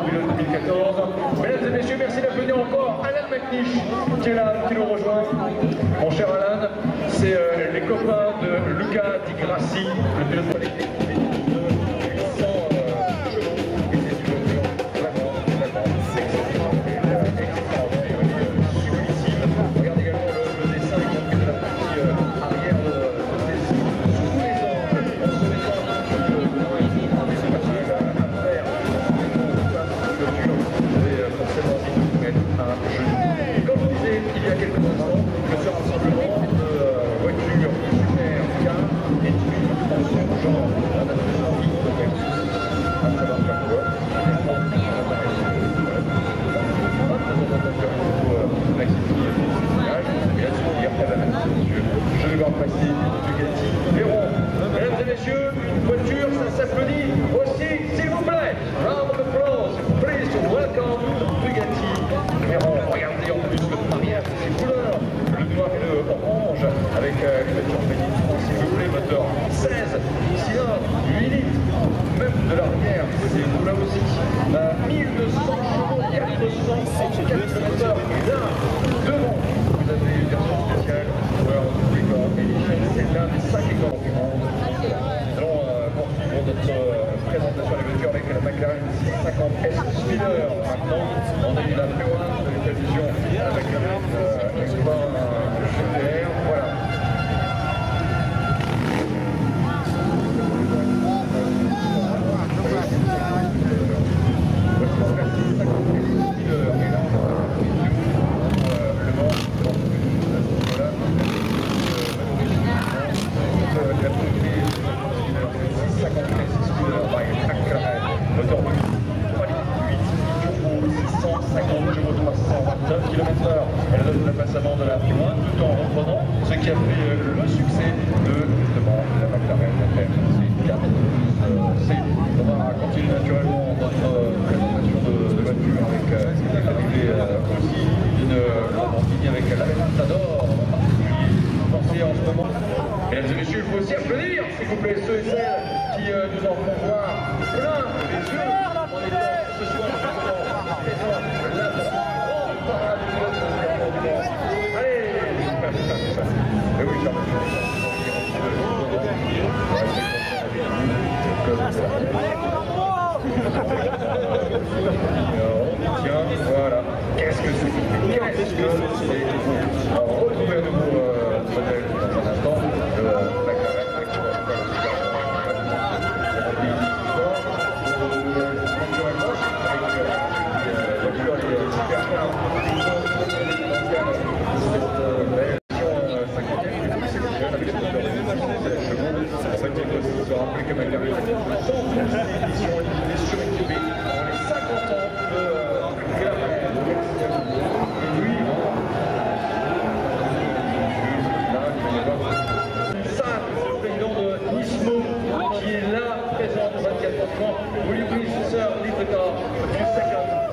pilotes 2014. Mesdames et messieurs, merci d'applaudir encore Alan McNish qui est là, qui nous rejoint. Mon cher Alan, c'est euh, les copains de Luca Di Grassi, le pilote Passer Bugatti Véron. Mesdames et messieurs, voiture, ça aussi, s'il vous plaît. Round of applause, please welcome Bugatti Véron. Regardez en plus le de couleurs, le noir et le orange, avec euh, s'il vous plaît, moteur 16 cylindres, 8 litres, même de l'arrière, c'est là aussi. Euh, 1200 chevaux, 434 km et là, devant, vous avez une version spéciale, World Record Edition, c'est l'un des 5 records du monde. Nous allons euh, poursuivre notre euh, présentation des voitures avec la McLaren 650S Speeder. Maintenant, on a eu la P1 de la télévision avec la euh, Expo euh, GTR. Voilà. Elle donne le passement de la P1 tout en reprenant ce qui a fait euh, le succès de justement la McLaren MC4. Euh, c'est- on va continuer naturellement notre euh, présentation de, de voiture avec l'arrivée aussi d'une Lamborghini avec la Aventador en particulier. Pensez en ce moment. Mesdames et messieurs, il faut aussi applaudir, s'il vous plaît, Qu'est-ce que c'est Qu'est-ce que c'est On va retrouver à nouveau euh, dans un instant. Le McLaren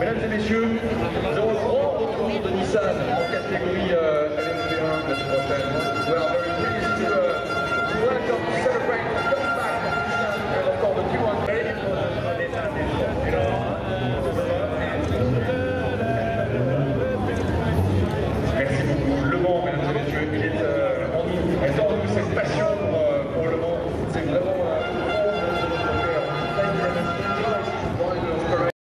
Mesdames et messieurs, nous avons le grand retour de Nissan en catégorie LMP1 l'année prochaine. We very pleased to, uh,